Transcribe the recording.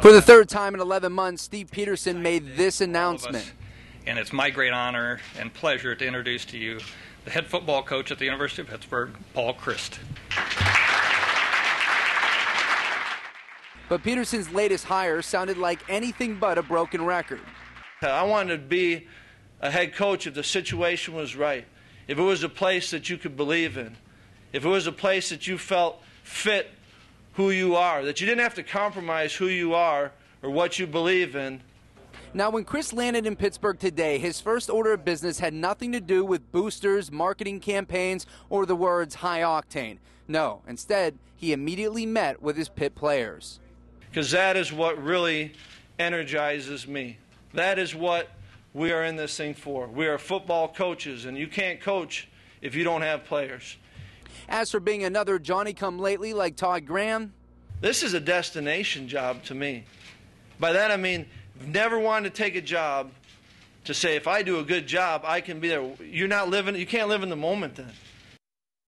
For the third time in 11 months, Steve Pederson made this announcement. And it's my great honor and pleasure to introduce to you the head football coach at the University of Pittsburgh, Paul Chryst. But Pederson's latest hire sounded like anything but a broken record. I wanted to be a head coach if the situation was right, if it was a place that you could believe in, if it was a place that you felt fit who you are, that you didn't have to compromise who you are or what you believe in now, when Chryst landed in Pittsburgh today, his first order of business had nothing to do with boosters, marketing campaigns, or the words high octane. No, instead, he immediately met with his Pitt players. Because that is what really energizes me. That is what we are in this thing for. We are football coaches, and you can't coach if you don't have players. As for being another Johnny come lately like Todd Graham, this is a destination job to me. By that I mean never wanted to take a job to say if I do a good job, I can be there. You're not living. You can't live in the moment then.